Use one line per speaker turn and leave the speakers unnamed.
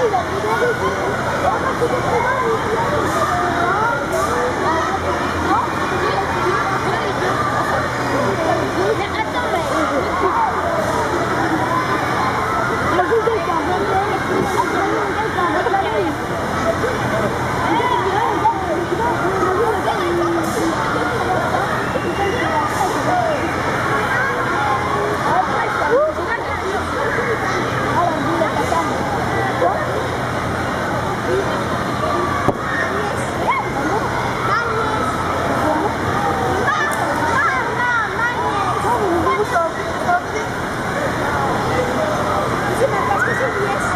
Thank you. Yes.